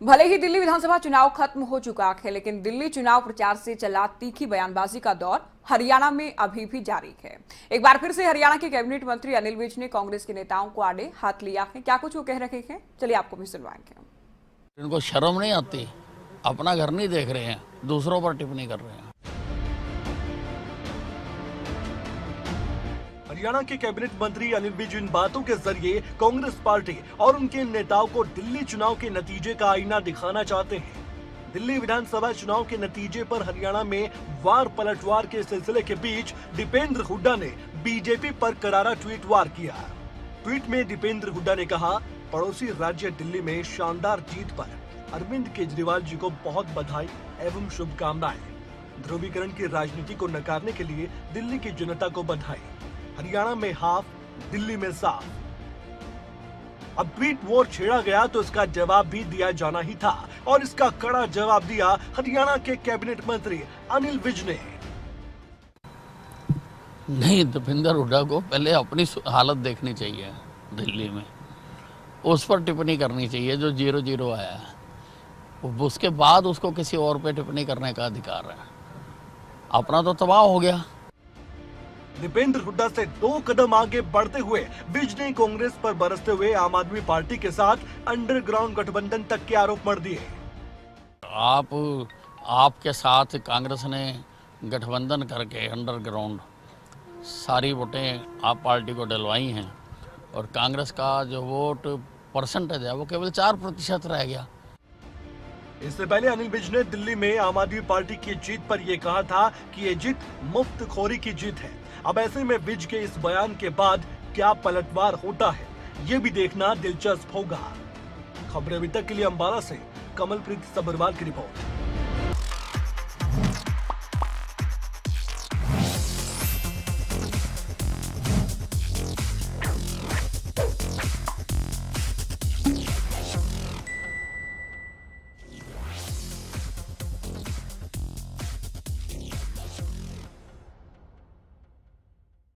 भले ही दिल्ली विधानसभा चुनाव खत्म हो चुका है, लेकिन दिल्ली चुनाव प्रचार से चला तीखी बयानबाजी का दौर हरियाणा में अभी भी जारी है। एक बार फिर से हरियाणा के कैबिनेट मंत्री अनिल विज ने कांग्रेस के नेताओं को आड़े हाथ लिया है। क्या कुछ वो कह रहे हैं? चलिए आपको भी सुनवाएँगे इनको शर्म नहीं आती? अपना घर नहीं देख रहे हैं, दूसरों पर टिप्पणी कर रहे हैं। हरियाणा के कैबिनेट मंत्री अनिल विज इन बातों के ज़रिए कांग्रेस पार्टी और उनके नेताओं को दिल्ली चुनाव के नतीजे का आईना दिखाना चाहते हैं। दिल्ली विधानसभा चुनाव के नतीजे पर हरियाणा में वार पलटवार के सिलसिले के बीच दीपेंद्र हुड्डा ने बीजेपी पर करारा ट्वीट वार किया। ट्वीट में दीपेंद्र हुड्डा ने कहा, पड़ोसी राज्य दिल्ली में शानदार जीत पर अरविंद केजरीवाल जी को बहुत बधाई एवं शुभकामनाएँ। ध्रुवीकरण की राजनीति को नकारने के लिए दिल्ली की जनता को बधाई। हरियाणा में हाफ़, दिल्ली में साफ़। अब ट्वीट वॉर छेड़ा गया तो इसका जवाब भी दिया जाना ही था और इसका कड़ा जवाब दिया हरियाणा के कैबिनेट मंत्री अनिल विज ने। नहीं दीपेंद्र हुड्डा को पहले अपनी हालत देखनी चाहिए दिल्ली में। उस पर टिप्पणी करनी चाहिए जो ज़ीरो ज़ीरो आया है। उसके बाद उसको किसी और पे टिप्पणी करने का अधिकार है। अपना तो तबाह हो गया। दीपेंद्र हुड्डा से दो कदम आगे बढ़ते हुए विज ने कांग्रेस पर बरसते हुए आम आदमी पार्टी के साथ अंडरग्राउंड गठबंधन तक के आरोप मर दिए। आप, आपके साथ कांग्रेस ने गठबंधन करके अंडरग्राउंड सारी वोटें आप पार्टी को डलवाई हैं और कांग्रेस का जो वोट परसेंटेज है वो केवल चार प्रतिशत रह गया। इससे पहले अनिल विज ने दिल्ली में आम आदमी पार्टी की जीत पर यह कहा था कि ये जीत मुफ़्त खोरी की जीत है। अब ऐसे में विज के इस बयान के बाद क्या पलटवार होता है, ये भी देखना दिलचस्प होगा। खबरें अभी तक के लिए अम्बाला से कमलप्रीत सबरवाल की रिपोर्ट।